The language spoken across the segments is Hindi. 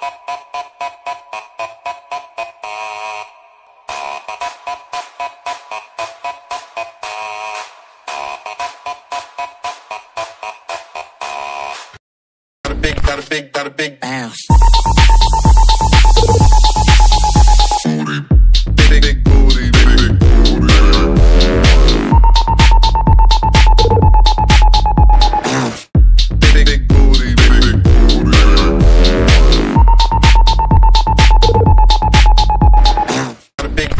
got a big, got a big bounce.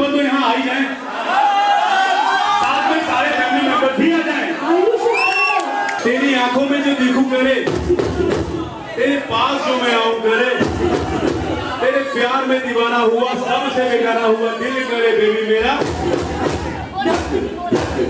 Member तो यहाँ आ ही जाए साथ में सारे फैमिली मेंबर भी आ जाए तेरी आंखों में जो दिखू करे तेरे पास जो मैं आऊं करे तेरे प्यार में दीवाना हुआ सबसे बेकारा हुआ दिल करे बेबी मेरा